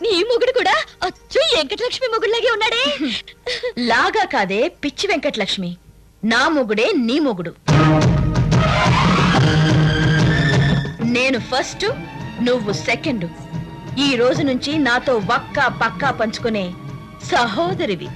కూడా అచ్చు వెంకటలక్ష్మి మొగుడులాగే ఉన్నాడే. లాగా కాదే పిచ్చి వెంకటలక్ష్మి. నా మొగుడే నీ మొగుడు. నేను ఫస్ట్ నువ్వు సెకండ్. ఈ రోజు నుంచి నాతో వక్క పక్కా పంచుకునే సహోదరివి.